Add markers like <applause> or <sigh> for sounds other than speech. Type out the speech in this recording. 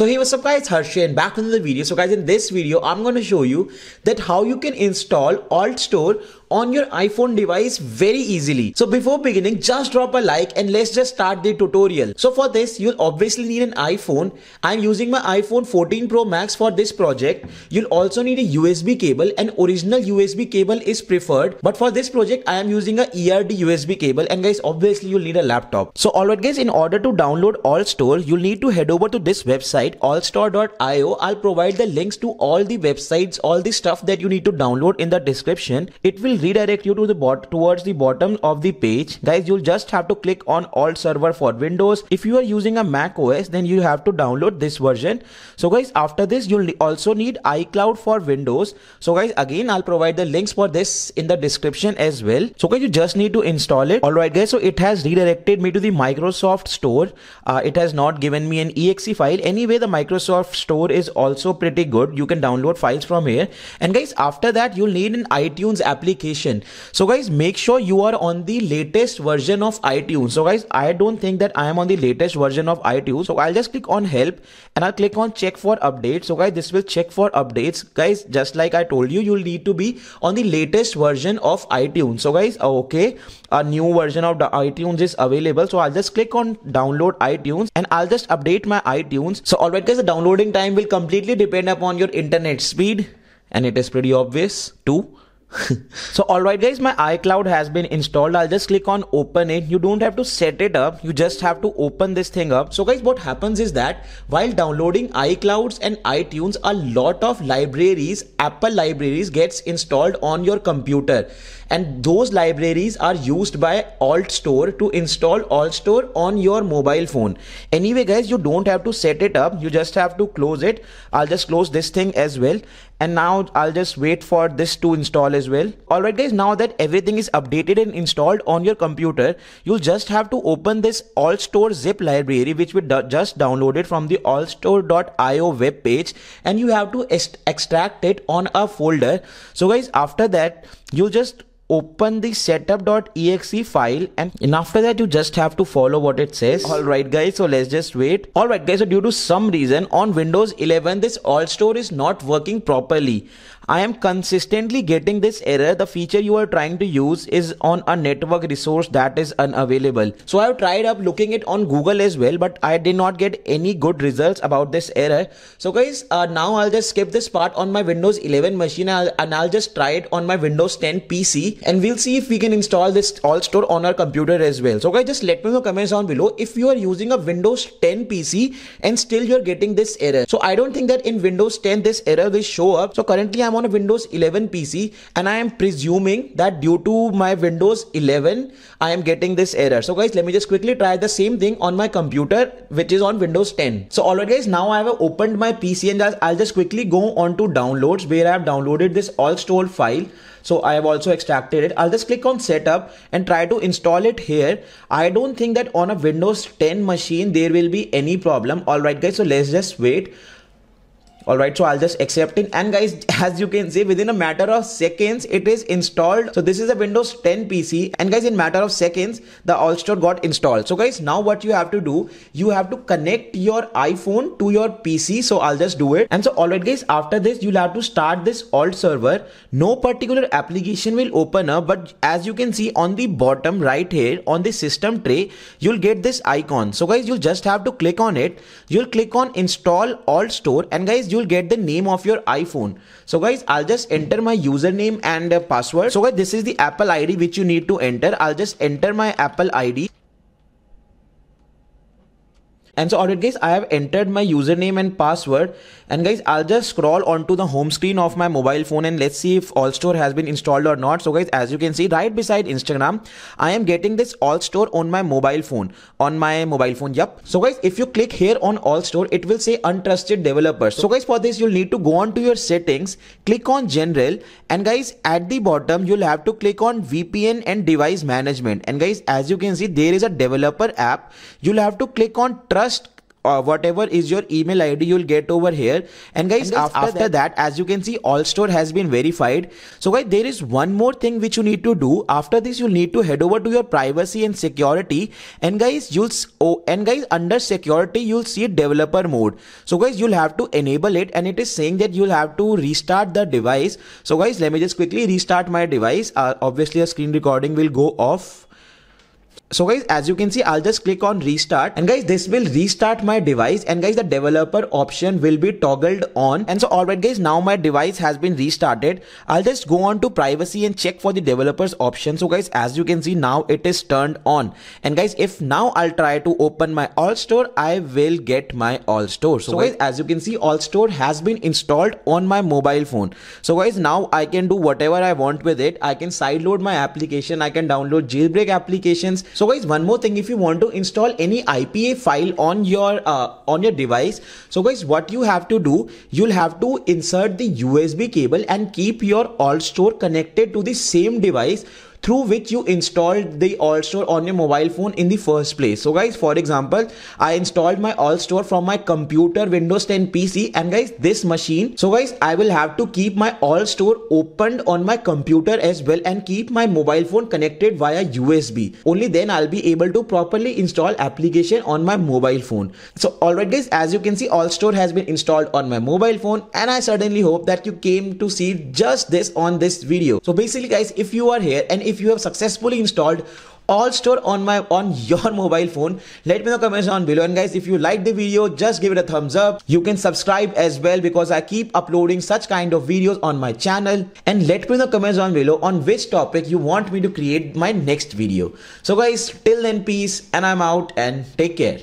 So hey what's up guys, Harshay and back into the video. So guys in this video I'm going to show you that how you can install AltStore on your iPhone device very easily. So before beginning just drop a like and let's just start the tutorial. So for this you'll obviously need an iPhone. I'm using my iPhone 14 Pro Max for this project. You'll also need a USB cable and original USB cable is preferred but for this project I am using a ERD USB cable and guys obviously you'll need a laptop. So alright guys in order to download AltStore you'll need to head over to this website altstore.io. i'll provide the links to all the websites all the stuff that you need to download in the description it will redirect you to the bot towards the bottom of the page. Guys you'll just have to click on alt server for windows. If you are using a mac os then you have to download this version. So guys after this you'll also need icloud for windows. So guys again i'll provide the links for this in the description as well. So guys you just need to install it. Alright guys so it has redirected me to the microsoft store. Uh, it has not given me an exe file. Anyway anyway the microsoft store is also pretty good. You can download files from here. And guys after that you'll need an itunes application so guys make sure you are on the latest version of itunes. So guys i don't think that i am on the latest version of itunes. So i'll just click on help and i'll click on check for updates. So guys this will check for updates. Guys just like i told you you'll need to be on the latest version of itunes. So guys uh, okay a new version of the itunes is available. So i'll just click on download itunes and i'll just update my itunes. So alright guys, the downloading time will completely depend upon your internet speed and it is pretty obvious too. <laughs> so alright guys my iCloud has been installed I'll just click on open it you don't have to set it up you just have to open this thing up so guys what happens is that while downloading iClouds and iTunes a lot of libraries Apple libraries gets installed on your computer and those libraries are used by Alt Store to install Alt Store on your mobile phone. Anyway guys, you don't have to set it up. You just have to close it. I'll just close this thing as well. And now I'll just wait for this to install as well. Alright guys, now that everything is updated and installed on your computer, you'll just have to open this AltStore zip library which we just downloaded from the altstore.io web page and you have to extract it on a folder. So guys, after that, you'll just open the setup.exe file and, and after that you just have to follow what it says. Alright guys so let's just wait. Alright guys so due to some reason on windows 11 this AltStore is not working properly I am consistently getting this error. The feature you are trying to use is on a network resource that is unavailable. So I have tried up looking it on Google as well, but I did not get any good results about this error. So guys, uh, now I'll just skip this part on my Windows 11 machine and I'll just try it on my Windows 10 PC and we'll see if we can install this alt store on our computer as well. So guys, just let me know comments down below if you are using a Windows 10 PC and still you're getting this error. So I don't think that in Windows 10 this error will show up. So currently I'm on a Windows 11 PC and I am presuming that due to my Windows 11 I am getting this error. So guys let me just quickly try the same thing on my computer which is on Windows 10. So alright guys now I have opened my PC and I'll just quickly go on to downloads where I have downloaded this AltStore file. So I have also extracted it. I'll just click on setup and try to install it here. I don't think that on a Windows 10 machine there will be any problem. Alright guys, so let's just wait all right so i'll just accept it. And guys as you can see within a matter of seconds it is installed. So this is a windows 10 pc and guys in matter of seconds the AltStore got installed. So guys now what you have to do you have to connect your iphone to your pc so i'll just do it. And so alright guys after this you'll have to start this alt server. No particular application will open up but as you can see on the bottom right here on the system tray you'll get this icon. So guys you'll just have to click on it. You'll click on install AltStore and guys you'll get the name of your iphone. So guys i'll just enter my username and uh, password. So guys this is the apple id which you need to enter. I'll just enter my apple id and so alright guys I have entered my username and password. And guys I'll just scroll onto the home screen of my mobile phone and let's see if AltStore has been installed or not. So guys as you can see right beside Instagram I am getting this AltStore on my mobile phone. On my mobile phone yep so guys if you click here on AltStore it will say untrusted developers. So guys for this you'll need to go on to your settings click on general. And guys at the bottom you'll have to click on VPN and device management. And guys as you can see there is a developer app. You'll have to click on trust trust uh, whatever is your email id you'll get over here. And guys, and guys after, after that, that, as you can see AltStore has been verified. So guys there is one more thing which you need to do. After this you'll need to head over to your privacy and security. And guys you'll oh, and guys under security you'll see developer mode. So guys you'll have to enable it and it is saying that you'll have to restart the device. So guys let me just quickly restart my device. Uh, obviously a screen recording will go off so guys, as you can see, I'll just click on restart and guys, this will restart my device and guys, the developer option will be toggled on. And so alright guys, now my device has been restarted. I'll just go on to privacy and check for the developers option. So guys, as you can see, now it is turned on. And guys, if now I'll try to open my AltStore, I will get my AltStore. So, so guys, as you can see, AltStore has been installed on my mobile phone. So guys, now I can do whatever I want with it. I can sideload my application. I can download jailbreak applications. So guys, one more thing, if you want to install any IPA file on your uh, on your device, so guys, what you have to do, you'll have to insert the USB cable and keep your alt store connected to the same device through which you installed the AltStore on your mobile phone in the first place. So guys for example i installed my AltStore from my computer windows 10 pc and guys this machine. So guys i will have to keep my AltStore opened on my computer as well and keep my mobile phone connected via usb only then i'll be able to properly install application on my mobile phone. So alright guys as you can see AltStore has been installed on my mobile phone and i certainly hope that you came to see just this on this video. So basically guys if you are here and you have successfully installed AltStore on my on your <laughs> mobile phone let me know comments down below. And guys if you like the video just give it a thumbs up. You can subscribe as well because i keep uploading such kind of videos on my channel. And let me know comments down below on which topic you want me to create my next video. So guys till then peace. And i'm out and take care